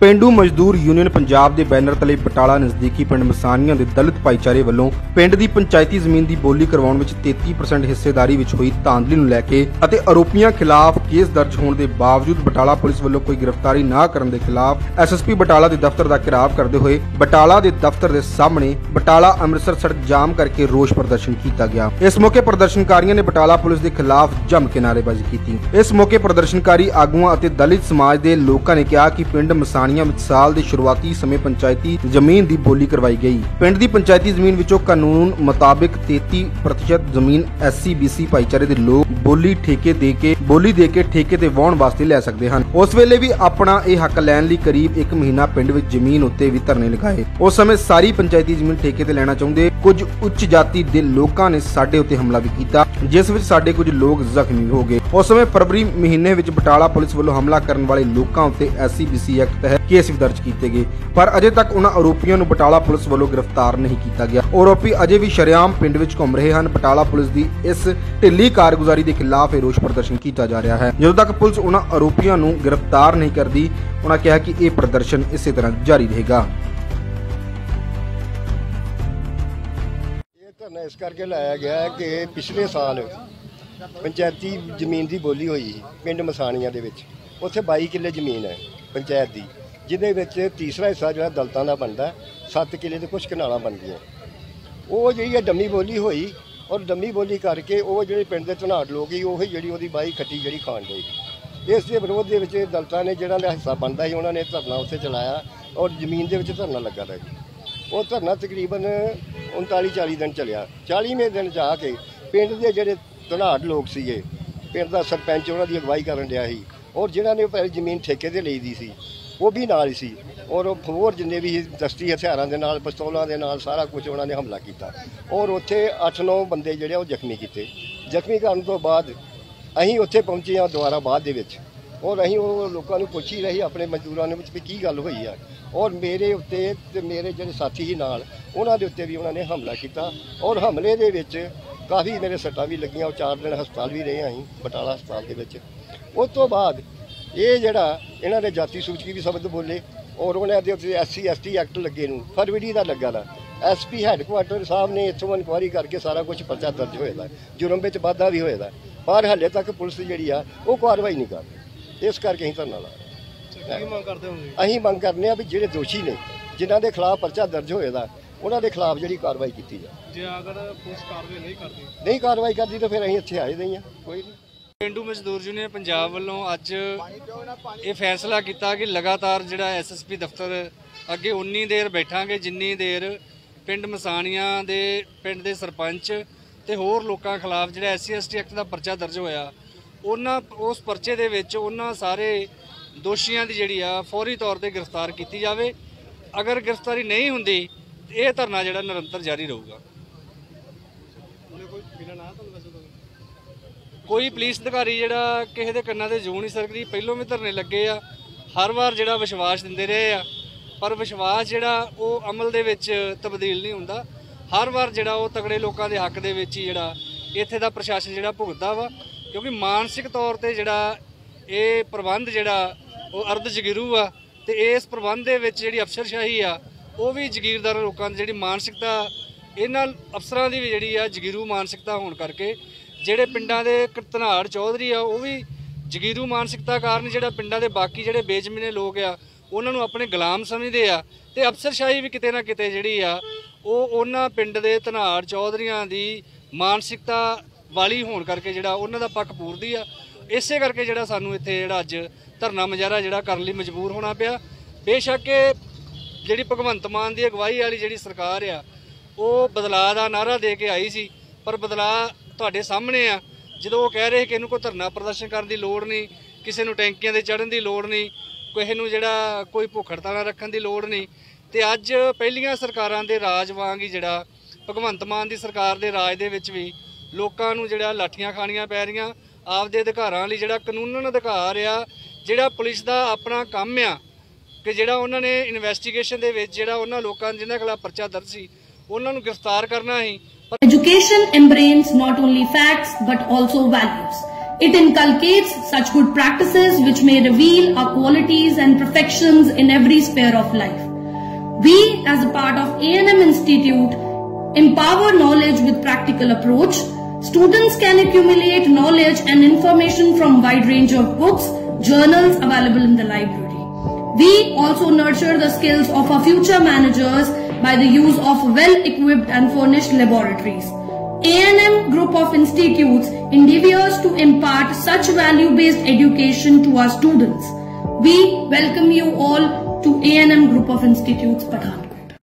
ਪਿੰਡੂ ਮਜ਼ਦੂਰ ਯੂਨੀਅਨ ਪੰਜਾਬ ਦੇ ਬੈਨਰ ਤਲੇ ਬਟਾਲਾ ਨਜ਼ਦੀਕੀ ਪਿੰਡ ਮਸਾਨੀਆਂ ਦੇ ਦਲਿਤ ਭਾਈਚਾਰੇ ਵੱਲੋਂ ਪਿੰਡ ਦੀ ਪੰਚਾਇਤੀ ਜ਼ਮੀਨ ਦੀ ਬੋਲੀ ਕਰਵਾਉਣ ਵਿੱਚ 33% ਹਿੱਸੇਦਾਰੀ ਵਿੱਚ ਹੋਈ ਧਾਂਦਲੀ ਨੂੰ ਲੈ ਕੇ ਅਤੇ ਆਰੋਪੀਆਂ ਖਿਲਾਫ ਕੇਸ ਦਰਜ ਹੋਣ ਦੇ ਬਾਵਜੂਦ ਬਟਾਲਾ ਪੁਲਿਸ ਵੱਲੋਂ ਕੋਈ ਗ੍ਰਿਫਤਾਰੀ ਨਾ ਕਰਨ ਦੇ ਖਿਲਾਫ ਐਸਐਸਪੀ ਬਟਾਲਾ ਦੇ ਦਫ਼ਤਰ ਦਾ ਘਿਰਾਵ ਕਰਦੇ ਹੋਏ ਬਟਾਲਾ ਦੇ ਦਫ਼ਤਰ ਦੇ ਸਾਹਮਣੇ ਬਟਾਲਾ ਅੰਮ੍ਰਿਤਸਰ ਸੜਕ ਜਾਮ ਕਰਕੇ ਰੋਸ ਪ੍ਰਦਰਸ਼ਨ ਕੀਤਾ ਗਿਆ। ਇਸ ਮੌਕੇ ਪ੍ਰਦਰਸ਼ਨਕਾਰੀਆਂ ਨੇ ਬਟਾਲਾ ਪੁਲਿਸ ਦੇ ਖਿਲਾਫ ਜੰਮ ਕੇ ਨਾਅਰੇਬਾਜ਼ੀ ਕੀਤੀ। ਇਸ ਮੌਕੇ ਪ੍ਰਦਰਸ਼ਨਕਾਰੀ ਆਗੂਆਂ ਅਤੇ ਦਲਿਤ ਸਮਾਜ ਦੇ ਲੋਕਾਂ ਨੇ ਕਿਹਾ ਕਿ ਪਿੰਡ ਮਸਾਨੀ ਮਸਾਨੀਆਂ ਵਿੱਚ ਸਾਲ ਦੇ ਸ਼ੁਰੂਆਤੀ ਸਮੇਂ ਪੰਚਾਇਤੀ ਜ਼ਮੀਨ ਦੀ ਬੋਲੀ ਕਰਵਾਈ ਗਈ। ਪਿੰਡ ਦੀ ਪੰਚਾਇਤੀ ਜ਼ਮੀਨ ਵਿੱਚੋਂ ਕਾਨੂੰਨ ਮੁਤਾਬਿਕ 33% ਜ਼ਮੀਨ ਐਸਸੀ ਬੀਸੀ ਭਾਈਚਾਰੇ ਦੇ ਲੋਕ ਬੋਲੀ ਠੇਕੇ ਦੇ ਕੇ ਬੋਲੀ ਦੇ ਕੇ ਠੇਕੇ ਤੇ ਵਾਹਣ ਵਾਸਤੇ ਲੈ ਸਕਦੇ ਹਨ। ਉਸ ਵੇਲੇ ਵੀ ਆਪਣਾ ਇਹ ਹੱਕ ਲੈਣ ਲਈ ਕਰੀਬ 1 ਮਹੀਨਾ ਪਿੰਡ ਵਿੱਚ ਜ਼ਮੀਨ ਉੱਤੇ ਵੀ ਧਰਨੇ ਲਗਾਏ। ਉਸ ਸਮੇਂ ਸਾਰੀ ਪੰਚਾਇਤੀ ਜ਼ਮੀਨ ਠੇਕੇ ਤੇ ਲੈਣਾ ਚਾਹੁੰਦੇ ਕੁਝ ਉੱਚ ਜਾਤੀ ਦੇ ਲੋਕਾਂ ਨੇ ਸਾਡੇ ਉੱਤੇ ਹਮਲਾ ਵੀ ਕੀਤਾ, ਜਿਸ ਵਿੱਚ ਸਾਡੇ ਕੁਝ ਲੋਕ ਜ਼ਖਮੀ ਹੋ ਗਏ। ਉਸ ਸਮੇਂ ਫਰਵਰੀ ਮਹੀਨੇ ਵਿੱਚ ਬਟਾਲਾ ਪੁਲਿਸ ਵੱਲੋਂ ਹਮਲਾ ਕਰਨ ਵਾਲੇ ਲੋਕਾਂ ਉੱਤੇ ਐਸਸੀਬੀਸੀ ਐਕਟ ਤਹਿਤ ਕੇਸ ਵੀ ਦਰਜ ਕੀਤੇ ਗਏ, ਪਰ ਅਜੇ ਤੱਕ ਉਹਨਾਂ ਆਰੋਪੀਆਂ ਨੂੰ ਬਟਾਲਾ ਪੁਲਿਸ ਵੱਲੋਂ ਗ੍ਰਿਫਤਾਰ ਨਹੀਂ ਕੀਤਾ ਗਿਆ। ਆਰੋਪੀ ਅਜੇ ਵੀ ਸ਼ਰੇਆਮ ਪਿੰਡ ਵਿੱਚ ਘੁੰਮ ਰਹੇ ਹਨ। ਬਟਾਲਾ ਪੁਲਿਸ ਦੀ ਇਸ ਢਿੱਲੀ ਕਾਰਗੁਜ਼ਾਰੀ ਦੇ ਖਿਲਾਫ ਇਹ ਰੋਸ ਪ੍ਰਦਰਸ਼ਨ ਕੀਤਾ ਜਾ ਰਿਹਾ ਹੈ। ਜਦੋਂ ਤੱਕ ਪੁਲਿਸ ਉਹਨਾਂ ਆਰੋਪੀਆਂ ਨੂੰ ਗ੍ਰਿਫਤਾਰ ਨਹੀਂ ਕਰਦੀ, ਉਹਨਾਂ ਕਿਹਾ ਕਿ ਇਹ ਪ੍ਰਦਰਸ਼ਨ ਇਸੇ ਤਰ੍ਹਾਂ ਜਾਰੀ ਰਹੇਗਾ। ਇਹ ਧਰਨਾ ਇਸ ਕਰਕੇ ਲਾਇਆ ਗਿਆ ਹੈ ਕਿ ਪਿਛਲੇ ਸਾਲ ਪੰਚਾਇਤੀ ਜ਼ਮੀਨ ਦੀ ਬੋਲੀ ਹੋਈ ਸੀ, ਪਿੰਡ ਮਸਾਣੀਆਂ ਦੇ ਵਿੱਚ। ਉੱਥੇ 22 ਕਿੱਲੇ ਜ਼ਮੀਨ ਹੈ ਪੰਚਾਇਤ ਦੀ, ਜਿਹਦੇ ਵਿੱਚ ਤੀਸਰਾ ਹਿੱਸਾ ਜਿਹੜਾ ਦਲਤਾਂ ਦਾ ਬਣਦਾ 7 ਕਿੱਲੇ ਤੇ ਕੁਝ ਕਨਾਲਾਂ ਬਣਦੀਆਂ। ਉਹ ਜਿਹੜੀ ਹੈ ਡੰਮੀ ਬੋਲੀ ਹੋਈ ਔਰ ਡੰਮੀ ਬੋਲੀ ਕਰਕੇ ਉਹ ਜਿਹੜੇ ਪਿੰਡ ਦੇ ਧਨਾੜ ਲੋਕ ਸੀ, ਉਹੀ ਜਿਹੜੀ ਉਹਦੀ ਬਾਈ ਖੱਟੀ ਜਿਹੜੀ ਖਾਣ ਗਈ ਇਸ ਦੇ ਵਿਰੋਧ ਦੇ ਵਿੱਚ ਦਲਤਾਂ ਨੇ ਜਿਹੜਾ ਦਾ ਹਿੱਸਾ ਬਣਦਾ ਸੀ, ਉਹਨਾਂ ਨੇ ਧਰਨਾ ਉੱਥੇ ਚਲਾਇਆ ਔਰ ਜ਼ਮੀਨ ਦੇ ਵਿੱਚ ਧਰਨਾ ਲੱਗਾ ਦਾ ਉਹ ਧਰਨਾ ਤਕਰੀਬਨ 39 40 ਦਿਨ ਚੱਲਿਆ। 40ਵੇਂ ਦਿਨ ਜਾ ਕੇ ਪਿੰਡ ਦੇ ਜਿਹੜੇ ਧਨਾੜ ਲੋਕ ਸੀਗੇ, ਪਿੰਡ ਦਾ ਸਰਪੰਚ ਉਹਨਾਂ ਦੀ ਅਗਵਾਈ ਕਰਨ ਰਿਹਾ ਸੀ ਔਰ ਜਿਨ੍ਹਾਂ ਨੇ ਪਹਿਲੀ ਜ਼ਮੀਨ ਠੇਕੇ ਤੇ ਲਈ ਦੀ ਸੀ ਉਹ ਵੀ ਨਾਲ ਹੀ ਸੀ। ਔਰ ਉਹ ਹੋਰ ਜਿੰਨੇ ਵੀ ਸੀ ਦਸਤੀ ਹਥਿਆਰਾਂ ਦੇ ਨਾਲ, ਪਿਸਤੌਲਾਂ ਦੇ ਨਾਲ ਸਾਰਾ ਕੁਝ ਉਹਨਾਂ ਨੇ ਹਮਲਾ ਕੀਤਾ। ਔਰ ਉੱਥੇ 8-9 ਬੰਦੇ ਜਿਹੜੇ ਆ ਉਹ ਜ਼ਖਮੀ ਕੀਤੇ। ਜ਼ਖਮੀ ਕਰਨ ਤੋਂ ਬਾਅਦ ਅਸੀਂ ਉੱਥੇ ਪਹੁੰਚੇ ਹਾਂ ਦੁਬਾਰਾ ਬਾਅਦ ਦੇ ਵਿੱਚ। ਔਰ ਅਸੀਂ ਉਹ ਲੋਕਾਂ ਨੂੰ ਪੁੱਛ ਹੀ ਰਹੀ ਆਪਣੇ ਮਜ਼ਦੂਰਾਂ ਦੇ ਵਿੱਚ ਵੀ ਕੀ ਗੱਲ ਹੋਈ ਆ। ਔਰ ਮੇਰੇ ਉੱਤੇ ਤੇ ਮੇਰੇ ਜਿਹੜੇ ਸਾਥੀ ਸੀ ਨਾਲ, ਉਹਨਾਂ ਦੇ ਉੱਤੇ ਵੀ ਉਹਨਾਂ ਨੇ ਹਮਲਾ ਕੀਤਾ। ਔਰ ਹਮਲੇ ਦੇ ਵਿੱਚ ਕਾਫੀ ਮੇਰੇ ਸੱਟਾਂ ਵੀ ਲੱਗੀਆਂ। ਉਹ ਚਾਰ ਦਿਨ ਹਸਪਤਾਲ ਵੀ ਰਹੇ ਅਸੀਂ, ਬਟਾਲਾ ਹਸਪਤਾਲ ਦੇ ਵਿੱਚ। ਉਸ ਤੋਂ ਬਾਅਦ ਇਹ ਜਿਹੜਾ ਇਹਨਾਂ ਨੇ ਜਾਤੀ ਸੂਚਕੀ ਵੀ ਸ਼ਬਦ ਬੋਲੇ ਔਰ ਉਹਨਾਂ ਦੇ ਉੱਤੇ ਐਸਸੀ ਐਸਟੀ ਐਕਟ ਲੱਗੇ ਨੂੰ ਫਰਵਰੀ ਦਾ ਲੱਗਾ ਦਾ। ਐਸਪੀ ਹੈੱਡਕੁਆਟਰ ਸਾਹਿਬ ਨੇ ਇੱਥੋਂ ਇਨਕੁਆਇਰੀ ਕਰਕੇ ਸਾਰਾ ਕੁਝ ਪਰਚਾ ਦਰਜ ਹੋਏਦਾ ਜੁਰਮ ਵਿੱਚ ਵਾਧਾ ਵੀ ਹੋਏਦਾ ਪਰ ਹਾਲੇ ਤੱਕ ਪੁਲਿਸ ਜਿਹੜੀ ਆ ਉਹ ਕਾਰਵਾਈ ਨਹੀਂ ਕਰ ਰਹੀ। ਇਸ ਕਰਕੇ ਅਸੀਂ ਧਰਨਾ ਲਾ ਰਹੇ ਮੰਗ ਕਰਦੇ ਹੋਗੇ ਅਸੀਂ ਮੰਗ ਕਰਨੇ ਆ ਵੀ ਜਿਹੜੇ ਦੋਸ਼ੀ ਨੇ ਜਿਨ੍ਹਾਂ ਦੇ ਖਿਲਾਫ ਪਰਚਾ ਦਰਜ ਹੋਏਦਾ ਉਹਨਾਂ ਦੇ ਖਿਲਾਫ ਜਿਹੜੀ ਕਾਰਵਾਈ ਕੀਤੀ ਜਾਵੇ। ਜੇ ਅਗਰ ਪੁਲਿਸ ਕਾਰਵਾਈ ਨਹੀਂ ਕਰਦੀ? ਨਹੀਂ ਕਾਰਵਾਈ ਕਰਦੀ ਤਾਂ ਫਿਰ ਅਸੀਂ ਇੱਥੇ ਆਏ ਨਹੀਂ ਆ। ਕੋਈ ਨਹੀਂ। ਪੇਂਡੂ ਮਜ਼ਦੂਰ ਯੂਨੀਅਨ ਪੰਜਾਬ ਵੱਲੋਂ ਅੱਜ ਇਹ ਫੈਸਲਾ ਕੀਤਾ ਕਿ ਲਗਾਤਾਰ ਜਿਹੜਾ ਐਸਐਸਪੀ ਦਫ਼ਤਰ ਅੱਗੇ ਉਨੀ ਦੇਰ ਬੈਠਾਂਗੇ, ਜਿੰਨੀ ਦੇਰ ਪਿੰਡ ਮਸਾਣੀਆਂ ਦੇ ਪਿੰਡ ਦੇ ਸਰਪੰਚ ਤੇ ਹੋਰ ਲੋਕਾਂ ਖਿਲਾਫ ਜਿਹੜਾ ਐਸਸੀ ਐਸਟੀ ਐਕਟ ਦਾ ਪਰਚਾ ਦਰਜ ਹੋਇਆ, ਉਹਨਾਂ ਉਸ ਪਰਚੇ ਦੇ ਵਿੱਚ ਉਹਨਾਂ ਸਾਰੇ ਦੋਸ਼ੀਆਂ ਦੀ ਜਿਹੜੀ ਆ ਫੌਰੀ ਤੌਰ ਤੇ ਗ੍ਰਿਫਤਾਰ ਕੀਤੀ ਜਾਵੇ। ਅਗਰ ਗ੍ਰਿਫਤਾਰੀ ਨਹੀਂ ਹੁੰਦੀ, ਇਹ ਧਰਨਾ ਜਿਹੜਾ ਨਿਰੰਤਰ ਜਾਰੀ ਰਹੂਗਾ। ਕੋਈ ਪੁਲਿਸ ਅਧਿਕਾਰੀ ਜਿਹੜਾ ਕਿਸੇ ਦੇ ਕੰਨਾਂ ਤੇ ਜੂ ਨਹੀਂ ਸਰਕਦੀ, ਪਹਿਲੋਂ ਵੀ ਧਰਨੇ ਲੱਗੇ ਆ, ਹਰ ਵਾਰ ਜਿਹੜਾ ਵਿਸ਼ਵਾਸ ਦਿੰਦੇ ਰਹੇ ਆ, ਪਰ ਵਿਸ਼ਵਾਸ ਜਿਹੜਾ ਉਹ ਅਮਲ ਦੇ ਵਿੱਚ ਤਬਦੀਲ ਨਹੀਂ ਹੁੰਦਾ। ਹਰ ਵਾਰ ਜਿਹੜਾ ਉਹ ਤਗੜੇ ਲੋਕਾਂ ਦੇ ਹੱਕ ਦੇ ਵਿੱਚ ਹੀ ਜਿਹੜਾ ਇੱਥੇ ਦਾ ਪ੍ਰਸ਼ਾਸਨ ਜਿਹੜਾ ਭੁਗਤਦਾ ਵਾ, ਕਿਉਂਕਿ ਮਾਨਸਿਕ ਤੌਰ ਤੇ ਜਿਹੜਾ ਇਹ ਪ੍ਰਬੰਧ ਜਿਹੜਾ ਉਹ ਅਰਧ ਜਗੀਰੂ ਆ ਤੇ ਇਸ ਪ੍ਰਬੰਧ ਦੇ ਵਿੱਚ ਜਿਹੜੀ ਅਫਸਰਸ਼ਾਹੀ ਆ, ਉਹ ਵੀ ਜਗੀਰਦਾਰ ਲੋਕਾਂ ਦੀ ਜਿਹੜੀ ਮਾਨਸਿਕਤਾ, ਇਹਨਾਂ ਅਫਸਰਾਂ ਦੀ ਵੀ ਜਿਹੜੀ ਆ ਜਗੀਰੂ ਮਾਨਸਿਕਤਾ ਹੋਣ ਕਰਕੇ ਜਿਹੜੇ ਪਿੰਡਾਂ ਦੇ ਧਨਾੜ ਚੌਧਰੀ ਆ, ਉਹ ਵੀ ਜਗੀਰੂ ਮਾਨਸਿਕਤਾ ਕਾਰਨ ਜਿਹੜਾ ਪਿੰਡਾਂ ਦੇ ਬਾਕੀ ਜਿਹੜੇ ਬੇਜ਼ਮੀਨੇ ਲੋਕ ਆ, ਉਹਨਾਂ ਨੂੰ ਆਪਣੇ ਗੁਲਾਮ ਸਮਝਦੇ ਆ। ਤੇ ਅਫਸਰਸ਼ਾਹੀ ਵੀ ਕਿਤੇ ਨਾ ਕਿਤੇ ਜਿਹੜੀ ਆ, ਉਹ ਉਹਨਾਂ ਪਿੰਡ ਦੇ ਧਨਾੜ ਚੌਧਰੀਆਂ ਦੀ ਮਾਨਸਿਕਤਾ ਵਾਲੀ ਹੋਣ ਕਰਕੇ ਜਿਹੜਾ ਉਹਨਾਂ ਦਾ ਪੱਖ ਪੂਰਦੀ ਆ। ਇਸੇ ਕਰਕੇ ਜਿਹੜਾ ਸਾਨੂੰ ਇੱਥੇ ਜਿਹੜਾ ਅੱਜ ਧਰਨਾ ਮੁਜ਼ਾਹਰਾ ਜਿਹੜਾ ਕਰਨ ਲਈ ਮਜਬੂਰ ਹੋਣਾ ਪਿਆ। ਬੇਸ਼ੱਕ ਇਹ ਜਿਹੜੀ ਭਗਵੰਤ ਮਾਨ ਦੀ ਅਗਵਾਈ ਵਾਲੀ ਜਿਹੜੀ ਸਰਕਾਰ ਆ, ਉਹ ਬਦਲਾਅ ਦਾ ਨਾਰਾ ਦੇ ਕੇ ਆਈ ਸੀ, ਪਰ ਬਦਲਾਅ ਤੁਹਾਡੇ ਸਾਹਮਣੇ ਆ। ਜਦੋਂ ਉਹ ਕਹਿ ਰਹੇ ਕਿ ਇਹਨੂੰ ਕੋਈ ਧਰਨਾ ਪ੍ਰਦਰਸ਼ਨ ਕਰਨ ਦੀ ਲੋੜ ਨਹੀਂ, ਕਿਸੇ ਨੂੰ ਟੈਂਕੀਆਂ ਦੇ ਚੜ੍ਹਨ ਦੀ ਲੋੜ ਨਹੀਂ, ਕਿਸੇ ਨੂੰ ਜਿਹੜਾ ਕੋਈ ਭੁੱਖ ਹੜਤਾਲਾਂ ਰੱਖਣ ਦੀ ਲੋੜ ਨਹੀਂ, ਤੇ ਅੱਜ ਪਹਿਲੀਆਂ ਸਰਕਾਰਾਂ ਦੇ ਰਾਜ ਵਾਂਗ ਹੀ ਜਿਹੜਾ ਭਗਵੰਤ ਮਾਨ ਦੀ ਸਰਕਾਰ ਦੇ ਰਾਜ ਦੇ ਵਿੱਚ ਵੀ ਲੋਕਾਂ ਨੂੰ ਜਿਹੜਾ ਲਾਠੀਆਂ ਖਾਣੀਆਂ ਪੈ ਰਹੀਆਂ। ਆਪਦੇ ਅਧਿਕਾਰਾਂ ਲਈ ਜਿਹੜਾ ਕਾਨੂੰਨਨ ਅਧਿਕਾਰ ਆ, ਜਿਹੜਾ ਪੁਲਿਸ ਦਾ ਆਪਣਾ ਕੰਮ ਆ, ਕਿ ਜਿਹੜਾ ਉਹਨਾਂ ਨੇ ਇਨਵੈਸਟੀਗੇਸ਼ਨ ਦੇ ਵਿੱਚ ਜਿਹੜਾ ਉਹਨਾਂ ਲੋਕਾਂ ਜਿਨ੍ਹਾਂ ਖਿਲਾਫ ਪਰਚਾ ਦਰਜ ਸੀ, ਉਹਨਾਂ ਨੂੰ ਗ੍ਰਿਫਤਾਰ ਕਰਨਾ ਸੀ। Education embraces not only facts but also values. It inculcates such good practices which may reveal our qualities and perfections in every sphere of life. We, as a part of A&M Institute, empower knowledge with practical approach. Students can accumulate knowledge and information from wide range of books, journals available in the library. We also nurture the skills of our future managers by the use of well-equipped and furnished laboratories. A&M Group of Institutes endeavors to impart such value-based education to our students. We welcome you all to A&M Group of Institutes, Pathan.